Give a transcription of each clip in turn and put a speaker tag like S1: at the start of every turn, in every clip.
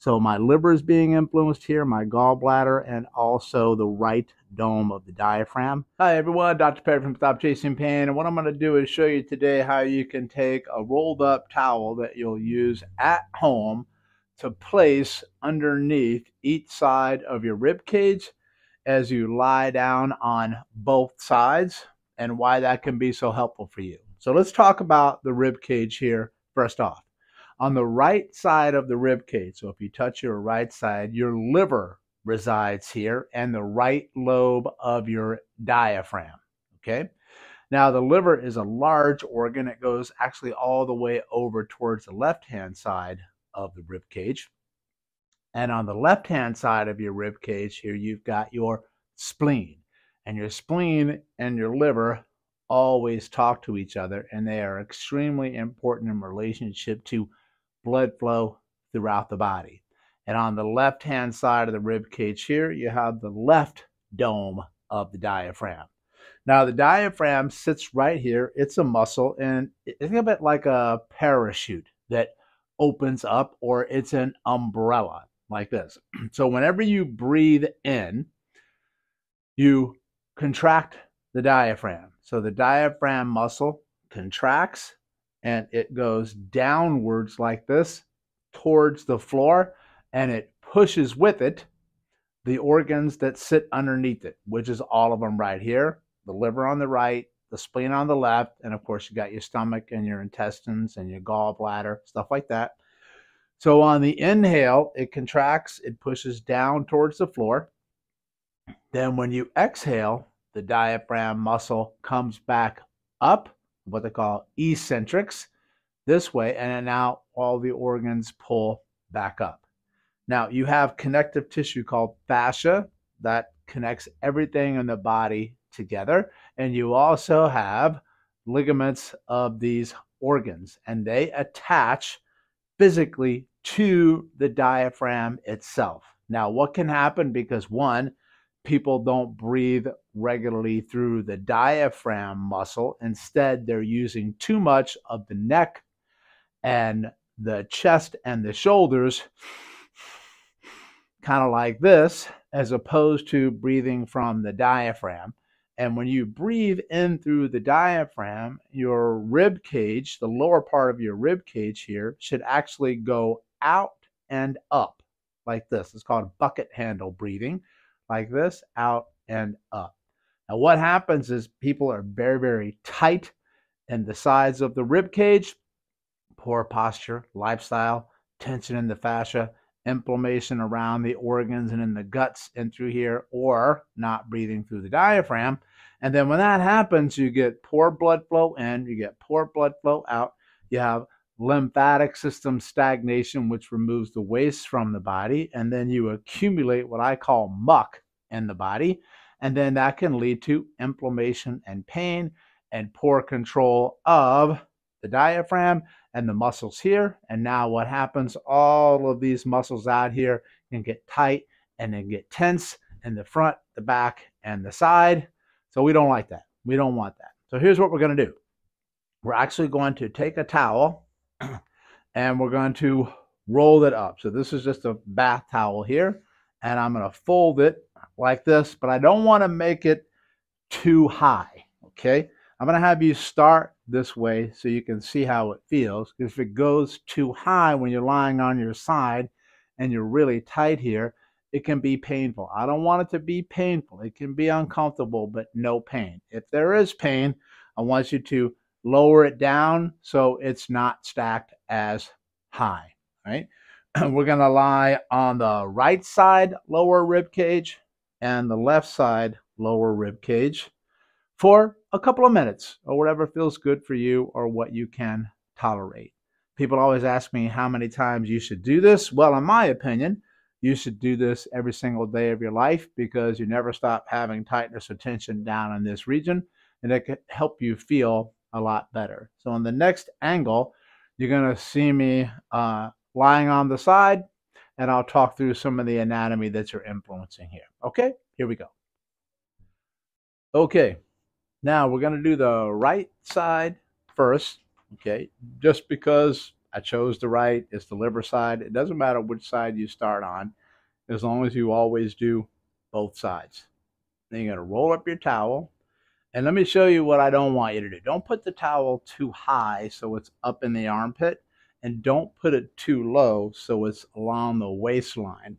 S1: So my liver is being influenced here, my gallbladder, and also the right dome of the diaphragm. Hi everyone, Dr. Perry from Stop Chasing Pain, and what I'm going to do is show you today how you can take a rolled up towel that you'll use at home to place underneath each side of your rib cage as you lie down on both sides and why that can be so helpful for you. So let's talk about the rib cage here first off on the right side of the rib cage. So if you touch your right side, your liver resides here and the right lobe of your diaphragm. Okay. Now, the liver is a large organ. It goes actually all the way over towards the left hand side of the rib cage. And on the left hand side of your rib cage here, you've got your spleen. And your spleen and your liver always talk to each other, and they are extremely important in relationship to blood flow throughout the body. And on the left hand side of the rib cage here, you have the left dome of the diaphragm. Now, the diaphragm sits right here. It's a muscle, and think of it like a parachute that opens up, or it's an umbrella like this. So, whenever you breathe in, you contract the diaphragm. So, the diaphragm muscle contracts and it goes downwards like this towards the floor and it pushes with it the organs that sit underneath it, which is all of them right here the liver on the right, the spleen on the left, and of course, you got your stomach and your intestines and your gallbladder, stuff like that. So on the inhale, it contracts, it pushes down towards the floor. Then when you exhale, the diaphragm muscle comes back up what they call eccentrics this way, and now all the organs pull back up. Now, you have connective tissue called fascia that connects everything in the body together, and you also have ligaments of these organs, and they attach physically to the diaphragm itself. Now, what can happen because one, people don't breathe regularly through the diaphragm muscle. Instead, they're using too much of the neck and the chest and the shoulders, kind of like this, as opposed to breathing from the diaphragm. And when you breathe in through the diaphragm, your rib cage, the lower part of your rib cage here, should actually go out and up like this. It's called bucket handle breathing like this, out and up. Now, what happens is people are very, very tight in the sides of the rib cage, poor posture, lifestyle, tension in the fascia, inflammation around the organs and in the guts and through here, or not breathing through the diaphragm. And then when that happens, you get poor blood flow in, you get poor blood flow out, you have lymphatic system stagnation, which removes the waste from the body, and then you accumulate what I call muck in the body. And then that can lead to inflammation and pain and poor control of the diaphragm and the muscles here. And now what happens? All of these muscles out here can get tight and then get tense in the front, the back, and the side. So we don't like that. We don't want that. So here's what we're going to do. We're actually going to take a towel and we're going to roll it up. So this is just a bath towel here, and I'm going to fold it like this, but I don't want to make it too high, okay? I'm going to have you start this way so you can see how it feels. If it goes too high when you're lying on your side and you're really tight here, it can be painful. I don't want it to be painful. It can be uncomfortable, but no pain. If there is pain, I want you to lower it down so it's not stacked as high, right? We're going to lie on the right side lower rib cage and the left side lower rib cage for a couple of minutes or whatever feels good for you or what you can tolerate. People always ask me how many times you should do this. Well, in my opinion, you should do this every single day of your life because you never stop having tightness or tension down in this region and it can help you feel a lot better. So in the next angle, you're going to see me uh, lying on the side, and I'll talk through some of the anatomy that you're influencing here. Okay, here we go. Okay, now we're going to do the right side first, okay, just because I chose the right. It's the liver side. It doesn't matter which side you start on, as long as you always do both sides. Then you're going to roll up your towel. And let me show you what I don't want you to do. Don't put the towel too high so it's up in the armpit. And don't put it too low so it's along the waistline.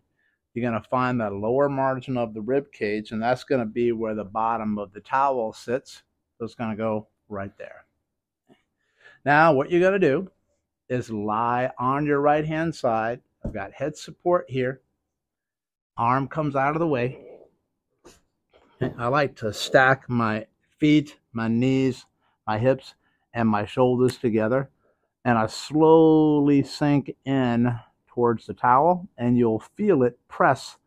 S1: You're going to find the lower margin of the rib cage, and that's going to be where the bottom of the towel sits. So it's going to go right there. Now, what you're going to do is lie on your right hand side. I've got head support here. Arm comes out of the way. I like to stack my feet, my knees, my hips, and my shoulders together. And I slowly sink in towards the towel, and you'll feel it press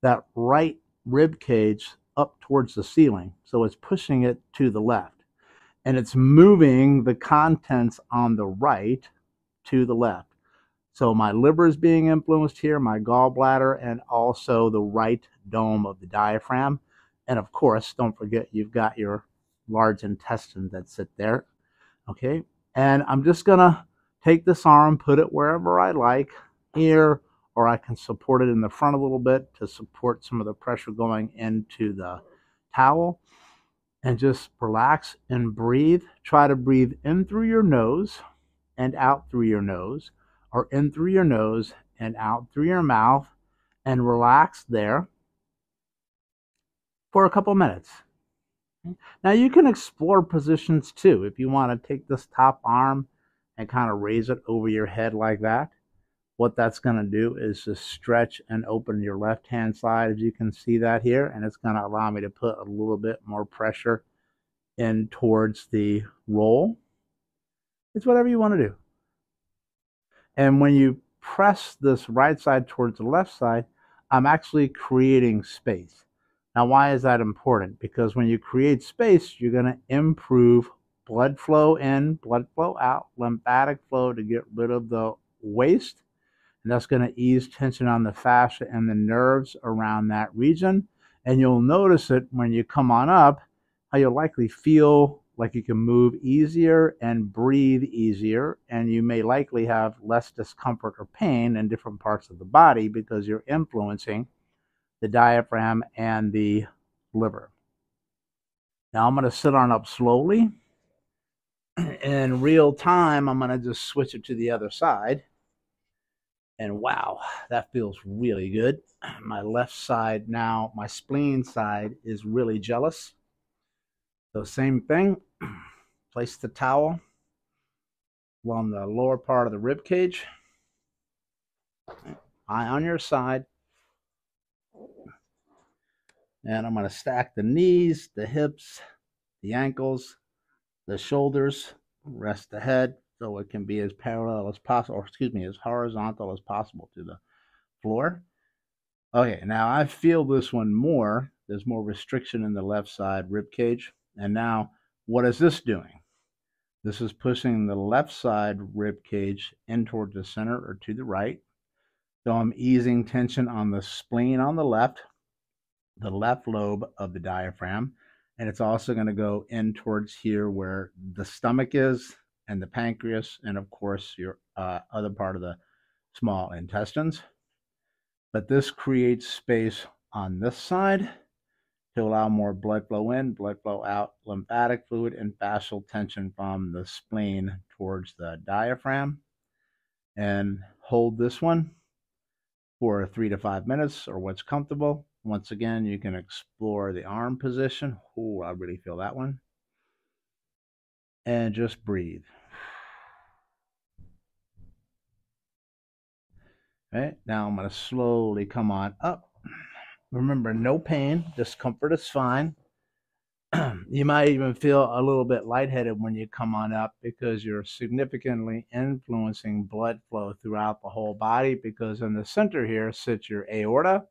S1: that right rib cage up towards the ceiling. So it's pushing it to the left. And it's moving the contents on the right to the left. So my liver is being influenced here, my gallbladder, and also the right dome of the diaphragm. And of course, don't forget you've got your large intestine that sit there. Okay. And I'm just to take this arm, put it wherever I like here, or I can support it in the front a little bit to support some of the pressure going into the towel. And just relax and breathe. Try to breathe in through your nose and out through your nose, or in through your nose and out through your mouth, and relax there for a couple minutes. Now you can explore positions too. If you want to take this top arm and kind of raise it over your head like that, what that's going to do is just stretch and open your left hand side as you can see that here and it's going to allow me to put a little bit more pressure in towards the roll it's whatever you want to do. And when you press this right side towards the left side, I'm actually creating space. Now, why is that important? Because when you create space, you're going to improve blood flow in, blood flow out, lymphatic flow to get rid of the waste. And that's going to ease tension on the fascia and the nerves around that region. And you'll notice it when you come on up, how you'll likely feel like you can move easier and breathe easier, and you may likely have less discomfort or pain in different parts of the body because you're influencing the diaphragm and the liver. Now I'm going to sit on up slowly. In real time, I'm going to just switch it to the other side. And wow, that feels really good. My left side now, my spleen side is really jealous so same thing, place the towel along the lower part of the rib cage. Eye on your side. And I'm going to stack the knees, the hips, the ankles, the shoulders, rest the head so it can be as parallel as possible, or excuse me, as horizontal as possible to the floor. Okay, now I feel this one more. There's more restriction in the left side rib cage. And now, what is this doing? This is pushing the left side rib cage in toward the center or to the right. So I'm easing tension on the spleen on the left, the left lobe of the diaphragm, and it's also going to go in towards here where the stomach is and the pancreas, and of course your uh, other part of the small intestines. But this creates space on this side to allow more blood flow in, blood flow out, lymphatic fluid, and fascial tension from the spleen towards the diaphragm. And hold this one for three to five minutes or what's comfortable. Once again, you can explore the arm position. Oh, I really feel that one. And just breathe. Okay, now I'm going to slowly come on up Remember, no pain, discomfort is fine. you might even feel a little bit lightheaded when you come on up because you're significantly influencing blood flow throughout the whole body because in the center here sits your aorta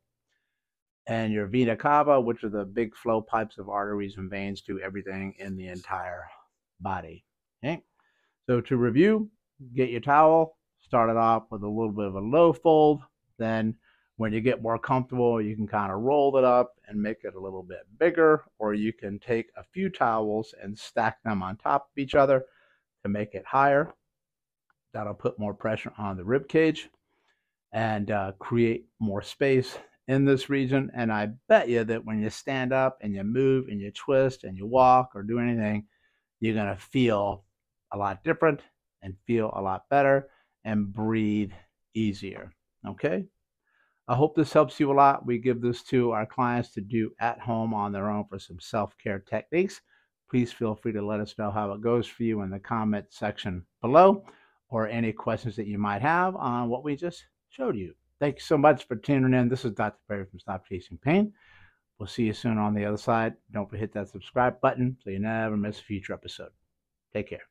S1: and your vena cava, which are the big flow pipes of arteries and veins to everything in the entire body. Okay? So to review, get your towel, start it off with a little bit of a low fold, then when you get more comfortable, you can kind of roll it up and make it a little bit bigger, or you can take a few towels and stack them on top of each other to make it higher. That'll put more pressure on the rib cage and uh, create more space in this region. And I bet you that when you stand up and you move and you twist and you walk or do anything, you're going to feel a lot different and feel a lot better and breathe easier. Okay? I hope this helps you a lot. We give this to our clients to do at home on their own for some self care techniques. Please feel free to let us know how it goes for you in the comment section below or any questions that you might have on what we just showed you. Thank you so much for tuning in. This is Dr. Perry from Stop Chasing Pain. We'll see you soon on the other side. Don't forget that subscribe button so you never miss a future episode. Take care.